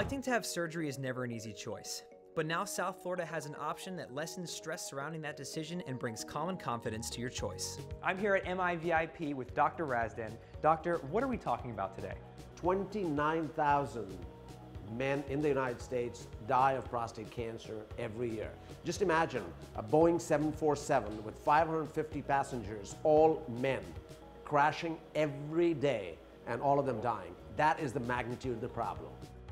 Electing to have surgery is never an easy choice. But now South Florida has an option that lessens stress surrounding that decision and brings calm and confidence to your choice. I'm here at MIVIP with Dr. Razdan. Doctor, what are we talking about today? 29,000 men in the United States die of prostate cancer every year. Just imagine a Boeing 747 with 550 passengers, all men, crashing every day and all of them dying. That is the magnitude of the problem.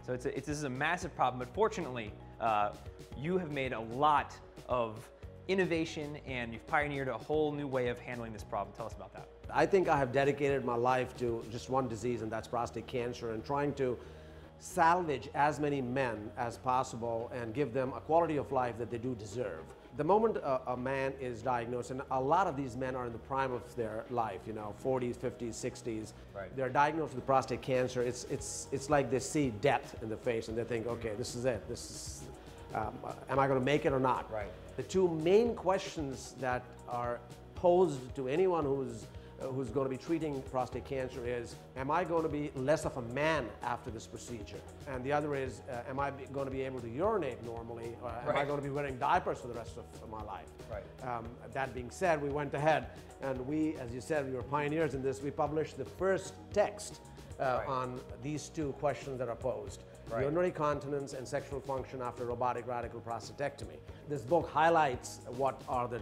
So it's a, it's, this is a massive problem, but fortunately, uh, you have made a lot of innovation and you've pioneered a whole new way of handling this problem. Tell us about that. I think I have dedicated my life to just one disease and that's prostate cancer and trying to salvage as many men as possible and give them a quality of life that they do deserve the moment a, a, man is diagnosed, and a lot of these men are in the prime of their life, you know, 40s, 50s, 60s, right. they're diagnosed with prostate cancer. It's, it's, it's like they see death in the face and they think, okay, this is it. This is, um, am I going to make it or not? Right. The two main questions that are posed to anyone who's uh, who's going to be treating prostate cancer is, am I going to be less of a man after this procedure? And the other is, uh, am I going to be able to urinate normally? Or am right. I going to be wearing diapers for the rest of my life? Right. Um, that being said, we went ahead and we, as you said, we were pioneers in this. We published the first text uh, right. on these two questions that are posed. Right. Urinary continence and sexual function after robotic radical prostatectomy. This book highlights what are the,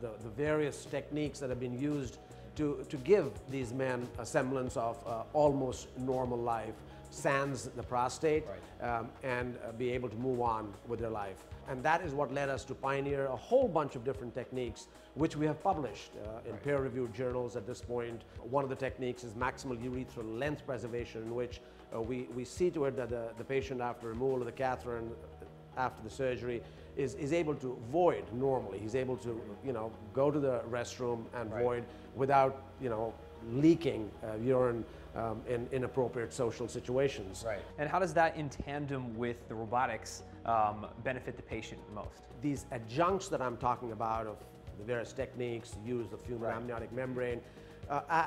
the, the various techniques that have been used to, to give these men a semblance of uh, almost normal life, sans the prostate, right. um, and uh, be able to move on with their life. And that is what led us to pioneer a whole bunch of different techniques, which we have published uh, in right. peer-reviewed journals at this point. One of the techniques is maximal urethral length preservation, in which uh, we, we see to it that the, the patient, after removal of the catheter and after the surgery is, is able to void normally. He's able to, you know, go to the restroom and right. void without, you know, leaking uh, urine um, in inappropriate social situations. Right. And how does that in tandem with the robotics um, benefit the patient most? These adjuncts that I'm talking about of the various techniques, use of human right. amniotic membrane, uh, uh,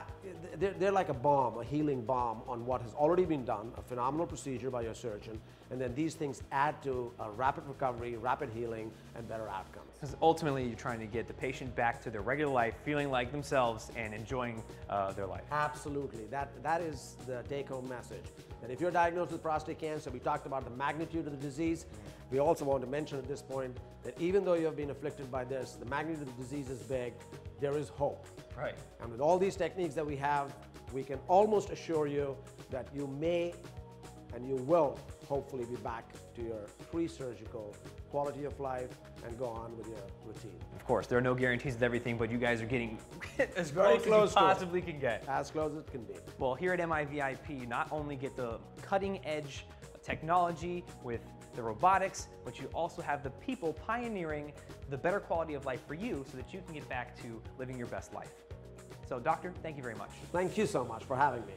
they're, they're, like a balm, a healing balm on what has already been done, a phenomenal procedure by your surgeon, and then these things add to a rapid recovery, rapid healing, and better outcomes. Because ultimately you're trying to get the patient back to their regular life, feeling like themselves and enjoying uh, their life. Absolutely, that, that is the take-home message. That if you're diagnosed with prostate cancer, we talked about the magnitude of the disease, we also want to mention at this point that even though you have been afflicted by this, the magnitude of the disease is big, there is hope. Right. And with all these techniques that we have, we can almost assure you that you may and you will hopefully be back to your pre-surgical quality of life and go on with your routine. Of course, there are no guarantees of everything, but you guys are getting as Very close, as you possibly can get. As close as it can be. Well, here at MIVIP, you not only get the cutting edge technology with the robotics, but you also have the people pioneering the better quality of life for you so that you can get back to living your best life. So doctor, thank you very much. Thank you so much for having me.